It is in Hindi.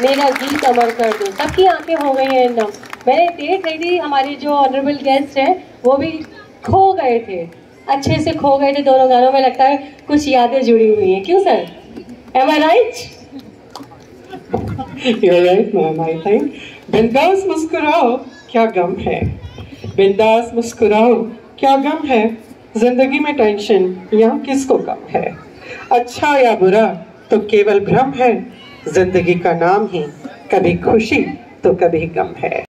मेरा गीत अमर कर दो। सबकी आँखें हो गई हैं एकदम। मैंने देख रही थी हमारे जो ऑनरेबल गेस्ट हैं, वो भी खो गए थे। अच्छे से खो गए थे दोनों गानों में, लगता है कुछ यादें जुड़ी हुई हैं। क्यों सर एम आई राइट बिंदास मुस्कुराओ, क्या गम है? बिंदास मुस्कुराओ, क्या गम है? ज़िंदगी में टेंशन यहाँ किसको कम है? अच्छा या बुरा? तो केवल भ्रम है ज़िंदगी का नाम ही कभी खुशी तो कभी गम है।